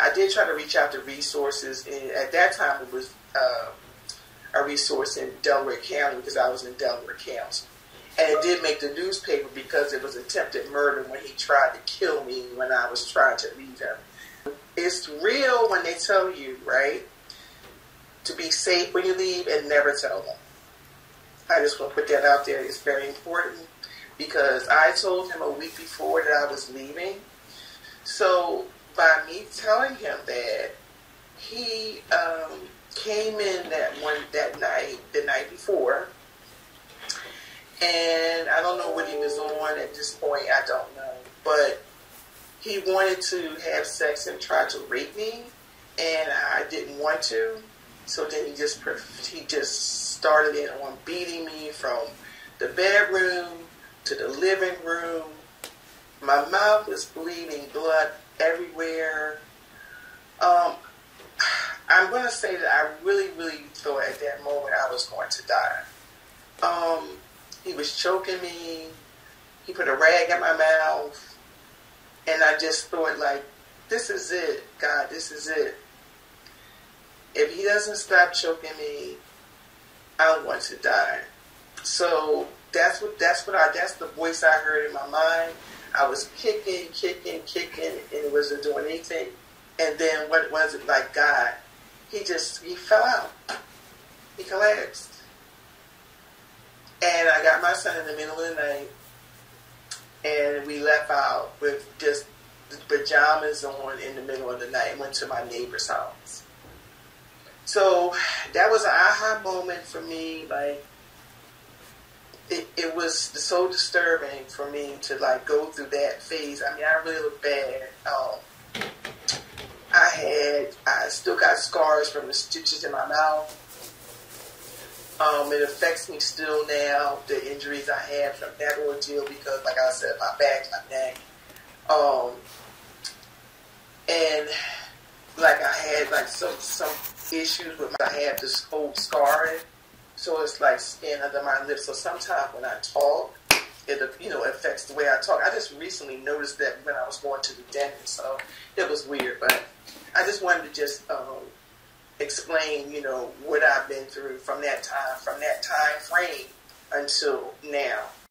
I did try to reach out to resources, and at that time it was uh, a resource in Delaware County because I was in Delaware County. And it did make the newspaper because it was attempted murder when he tried to kill me when I was trying to leave him. It's real when they tell you, right, to be safe when you leave and never tell them. I just want to put that out there. It's very important because I told him a week before that I was leaving. So by me telling him that, he um, came in that one that night, the night before, and I don't know what he was on at this point. I don't know, but he wanted to have sex and tried to rape me, and I didn't want to. So then he just he just started in on beating me from the bedroom to the living room. My mouth was bleeding, blood everywhere. Um, I'm going to say that I really, really thought at that moment I was going to die. Um, he was choking me. He put a rag in my mouth. And I just thought, like, this is it, God, this is it. If he doesn't stop choking me, I'm going to die. So that's what that's what I that's the voice I heard in my mind. I was kicking, kicking, kicking, and it wasn't doing anything. And then what was it like God? He just he fell out. He collapsed. And I got my son in the middle of the night and we left out with just pajamas on in the middle of the night and went to my neighbor's house. So that was an aha moment for me, like it, it was so disturbing for me to like go through that phase. I mean, I really look bad. Um, I had, I still got scars from the stitches in my mouth. Um, it affects me still now, the injuries I had from that ordeal because, like I said, my back, my neck. Um, and like I had like some some issues with my, I had this whole scarring so it's like skin under my lips. So sometimes when I talk, it you know affects the way I talk. I just recently noticed that when I was going to the dentist, so it was weird. But I just wanted to just um, explain, you know, what I've been through from that time, from that time frame until now.